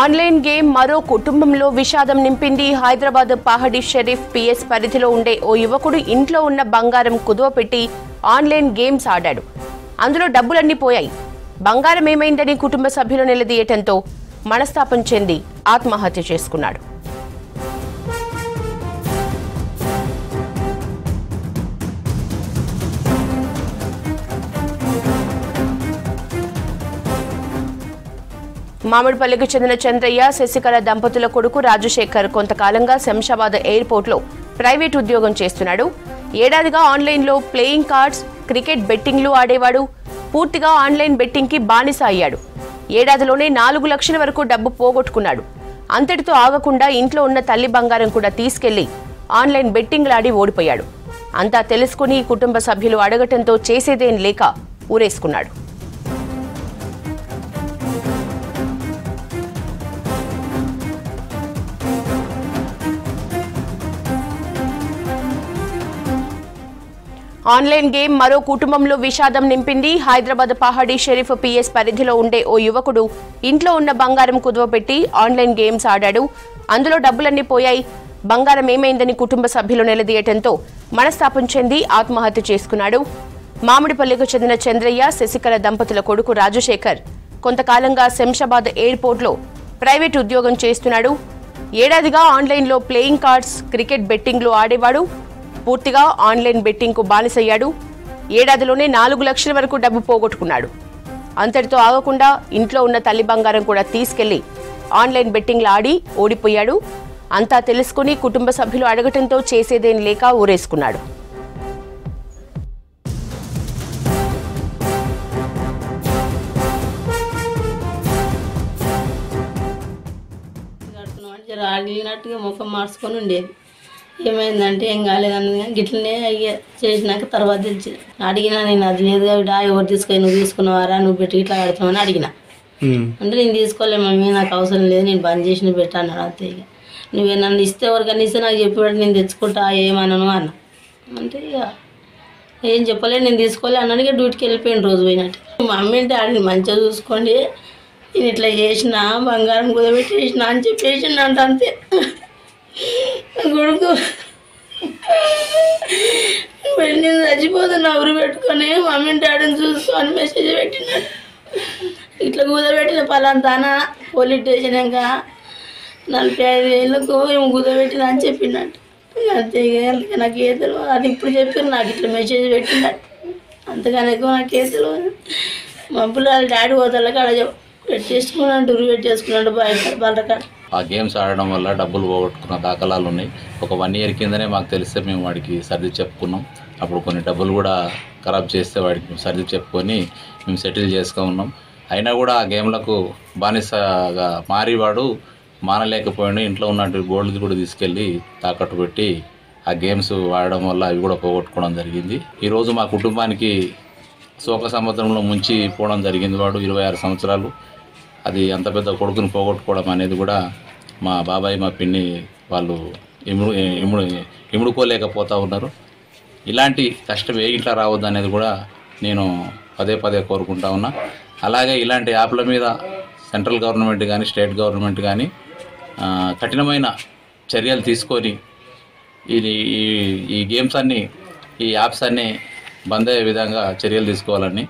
Online game మరో కుటుంబంలో విషాదం నింపింది. హైదరాబాద్ పహడి షరీఫ్ పిఎస్ పరిధిలో ఉండే ఓ యువకుడు ఇంట్లో ఉన్న బంగారం కుదువ పెట్టి ఆన్లైన్ గేమ్స్ ఆడాడు. అందులో డబ్బులన్నీ పోయాయి. బంగారం ఏమైందని కుటుంబ సభ్యులు నిలదీయటంతో మనస్తాపం చెంది ఆత్మహత్య చేసుకున్నాడు. మామిడిపల్లికి చెందిన చంద్రయ్య శశికళ దంపతుల కొడుకు రాజశేఖర్ కొంతకాలంగా శంషాబాద్ ఎయిర్పోర్ట్లో ప్రైవేట్ ఉద్యోగం చేస్తున్నాడు. ఏడాదిగా ఆన్లైన్లో ప్లేయింగ్ కార్డ్స్ క్రికెట్ బెట్టింగ్లు ఆడేవాడు. పూర్తిగా ఆన్లైన్ బెట్టింగ్కి బానిస అయ్యాడు. ఏడాదిలోనే నాలుగు లక్షల వరకు డబ్బు పోగొట్టుకున్నాడు. అంతటితో ఆగకుండా ఇంట్లో ఉన్న తల్లి బంగారం కూడా తీసుకెళ్ళి ఆన్లైన్ బెట్టింగ్లాడి ఓడిపోయాడు. అంతా తెలుసుకుని కుటుంబ సభ్యులు అడగటంతో చేసేదేం లేక ఊరేసుకున్నాడు. ఆన్లైన్ గేమ్ మరో కుటుంబంలో విషాదం నింపింది. హైదరాబాద్ పహాడీ షరీఫ్ పిఎస్ పరిధిలో ఉండే ఓ యువకుడు ఇంట్లో ఉన్న బంగారం కుదువపెట్టి ఆన్లైన్ గేమ్స్ ఆడాడు. అందులో డబ్బులన్నీ పోయాయి. బంగారం ఏమైందని కుటుంబ సభ్యులు నిలదీయటంతో మనస్తాపం చెంది ఆత్మహత్య చేసుకున్నాడు. మామిడిపల్లికి చెందిన చంద్రయ్య శశికళ దంపతుల కొడుకు రాజశేఖర్ కొంతకాలంగా శంషాబాద్ ఎయిర్పోర్ట్లో ప్రైవేట్ ఉద్యోగం చేస్తున్నాడు. ఏడాదిగా ఆన్లైన్లో ప్లేయింగ్ కార్డ్స్ క్రికెట్ బెట్టింగ్లు ఆడేవాడు. పూర్తిగా ఆన్లైన్ బెట్టింగ్కు బానిసయ్యాడు. ఏడాదిలోనే నాలుగు లక్షల వరకు డబ్బు పోగొట్టుకున్నాడు. అంతటితో ఆగకుండా ఇంట్లో ఉన్న తల్లి బంగారం కూడా తీసుకెళ్ళి ఆన్లైన్ బెట్టింగ్లు ఆడి ఓడిపోయాడు. అంతా తెలుసుకుని కుటుంబ సభ్యులు అడగటంతో చేసేదేం లేక ఊరేసుకున్నాడు. ఆడినట్టుగా ముఖం మార్చుకొని ఉండేది. ఏమైందంటే ఏం కాలేదన్నది కానీ గిట్లనే అయ్యే చేసినాక తర్వాత తెలిసి అడిగినా నేను అది లేదు డా ఎవరు తీసుకొని నువ్వు తీసుకున్నావారా నువ్వు పెట్టి ఇట్లా కడుతున్నావని అడిగిన. అంటే నేను తీసుకోలే మమ్మీ నాకు అవసరం లేదు నేను బంద్ చేసిన పెట్టా అన్నాడు అంతే ఇక. నువ్వు నన్ను ఇస్తే ఎవరికైనా ఇస్తే నాకు చెప్పేవాడు నేను తెచ్చుకుంటా ఏమన్నాను అన్న. అంటే ఇక ఏం చెప్పలే నేను తీసుకోలే అన్నాడు ఇక డ్యూటీకి వెళ్ళిపోయాను రోజు పోయినట్టు. మమ్మీ అంటే ఆడిని మంచిగా చూసుకోండి నేను ఇట్లా చేసిన బంగారం కుదబెట్టి చేసిన అని చెప్పేసిండు అంట అంతే. కొడుకు. వెళ్ళి చచ్చిపోతున్నా ఊరు పెట్టుకొని మమ్మీ డాడీని చూసుకొని మెసేజ్ పెట్టినాడు ఇట్లా కుదబెట్టిన పలాంతానా? పోలీస్ స్టేషన్ ఇంకా నలభై ఐదు వేలకు ఏమో కుదబెట్టిన అని చెప్పినట్టు. అంతే అందుకే నాకు ఏ తెలియదు అది ఇప్పుడు చెప్పారు నాకు ఇట్లా మెసేజ్ పెట్టినట్టు. అంతగానే ఎక్కువ నాకు ఏ తెలియదు మా పిల్లలు డాడీ పోతాళ్ళ కాడ పెట్టేసుకున్నాడు ఉరి పెట్టేసుకున్నాడు బయట వాళ్ళ ఆ గేమ్స్ ఆడడం వల్ల డబ్బులు పోగొట్టుకున్న దాఖలాలు ఉన్నాయి. ఒక వన్ ఇయర్ కిందనే మాకు తెలిస్తే మేము వాడికి సర్ది చెప్పుకున్నాం. అప్పుడు కొన్ని డబ్బులు కూడా ఖరాబ్ చేస్తే వాడికి మేము సర్ది చెప్పుకొని మేము సెటిల్ చేసుకో ఉన్నాం. అయినా కూడా ఆ గేమ్లకు బానిసగా మారి వాడు మానలేకపోయాడు. ఇంట్లో ఉన్నటువంటి గోల్డ్ కూడా తీసుకెళ్ళి తాకట్టు పెట్టి ఆ గేమ్స్ ఆడడం వల్ల అవి కూడా పోగొట్టుకోవడం జరిగింది. ఈరోజు మా కుటుంబానికి శోక సముద్రంలో ముంచి పోవడం జరిగింది వాడు. ఇరవై ఆరు సంవత్సరాలు. అది అంత పెద్ద కొడుకుని పోగొట్టుకోవడం అనేది కూడా మా బాబాయ్ మా పిన్ని వాళ్ళు ఇముడు ఇముడు ఇముడుకోలేకపోతూ ఉన్నారు. ఇలాంటి కష్టం ఏ ఇంట్లో రావద్దు అనేది కూడా నేను పదే పదే కోరుకుంటా ఉన్నా. అలాగే ఇలాంటి యాప్ల మీద సెంట్రల్ గవర్నమెంట్ కానీ స్టేట్ గవర్నమెంట్ కానీ కఠినమైన చర్యలు తీసుకొని ఇది ఈ ఈ గేమ్స్ అన్నీ ఈ యాప్స్ అన్నీ బంద్ అయ్యే విధంగా చర్యలు తీసుకోవాలని